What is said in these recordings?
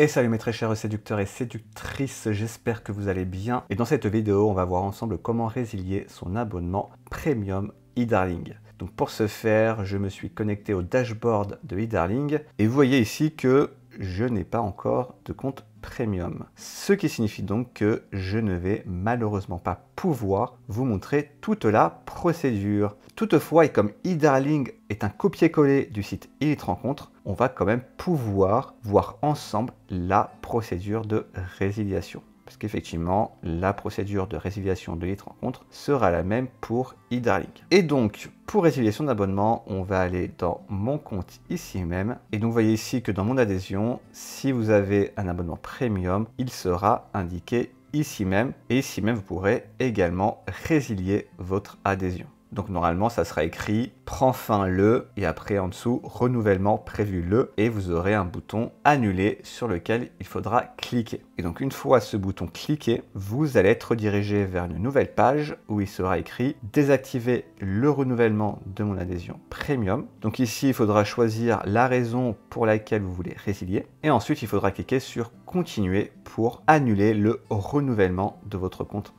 Et salut mes très chers séducteurs et séductrices, j'espère que vous allez bien. Et dans cette vidéo, on va voir ensemble comment résilier son abonnement Premium eDarling. Donc pour ce faire, je me suis connecté au dashboard de eDarling et vous voyez ici que je n'ai pas encore de compte premium. Ce qui signifie donc que je ne vais malheureusement pas pouvoir vous montrer toute la procédure. Toutefois, et comme eDarling est un copier-coller du site Elite Rencontre, on va quand même pouvoir voir ensemble la procédure de résiliation parce qu'effectivement, la procédure de résiliation de Elite Rencontre sera la même pour eDarling. Et donc, pour résilier son abonnement, on va aller dans mon compte ici même. Et donc, vous voyez ici que dans mon adhésion, si vous avez un abonnement premium, il sera indiqué ici même. Et ici même, vous pourrez également résilier votre adhésion. Donc normalement, ça sera écrit prend fin le et après en dessous renouvellement prévu le et vous aurez un bouton annuler sur lequel il faudra cliquer. Et donc une fois ce bouton cliqué, vous allez être redirigé vers une nouvelle page où il sera écrit désactiver le renouvellement de mon adhésion premium. Donc ici, il faudra choisir la raison pour laquelle vous voulez résilier et ensuite il faudra cliquer sur continuer pour annuler le renouvellement de votre compte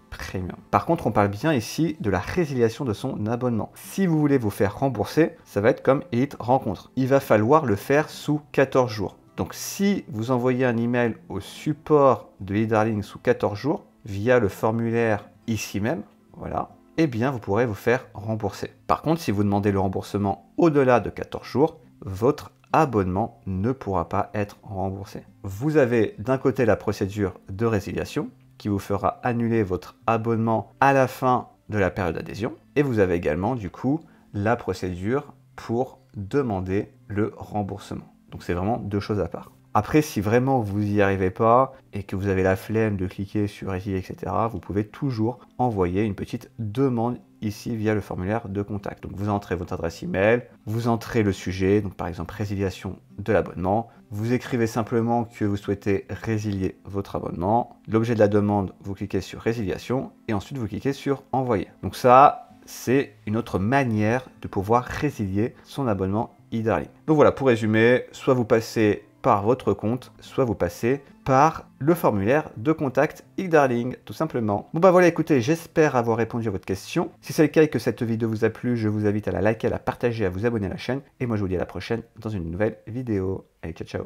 Par contre, on parle bien ici de la résiliation de son abonnement. Si vous voulez vous faire rembourser, ça va être comme Elite Rencontre. Il va falloir le faire sous 14 jours. Donc si vous envoyez un email au support de eDarling sous 14 jours via le formulaire ici même, voilà, eh bien vous pourrez vous faire rembourser. Par contre, si vous demandez le remboursement au-delà de 14 jours, votre abonnement ne pourra pas être remboursé. Vous avez d'un côté la procédure de résiliation qui vous fera annuler votre abonnement à la fin de la période d'adhésion et vous avez également du coup la procédure pour demander le remboursement. Donc c'est vraiment deux choses à part. Après, si vraiment vous n'y arrivez pas et que vous avez la flemme de cliquer sur résilier, etc., vous pouvez toujours envoyer une petite demande ici via le formulaire de contact. Donc vous entrez votre adresse email, vous entrez le sujet, par exemple résiliation de l'abonnement, vous écrivez simplement que vous souhaitez résilier votre abonnement, l'objet de la demande, vous cliquez sur résiliation et ensuite vous cliquez sur envoyer. Donc ça, c'est une autre manière de pouvoir résilier son abonnement eDarling. Donc voilà, pour résumer, soit vous passez par votre compte, soit vous passez par le formulaire de contact eDarling, tout simplement. Bon bah voilà, écoutez, j'espère avoir répondu à votre question. Si c'est le cas et que cette vidéo vous a plu, je vous invite à la liker, à la partager, à vous abonner à la chaîne. Et moi je vous dis à la prochaine dans une nouvelle vidéo. Allez, ciao ciao